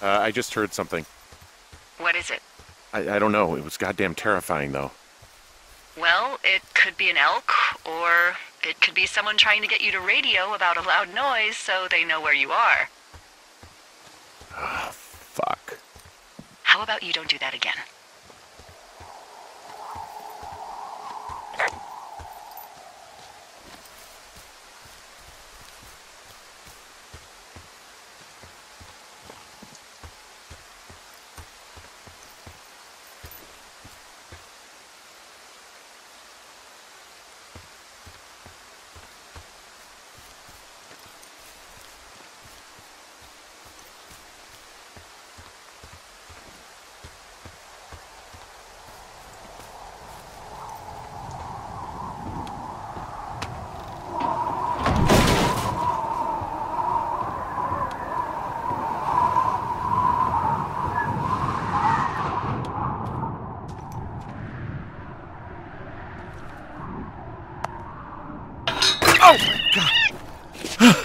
Uh, I just heard something. What is it? I, I don't know. It was goddamn terrifying, though. Well, it could be an elk, or it could be someone trying to get you to radio about a loud noise so they know where you are. Fuck. How about you don't do that again? Oh Ow! God.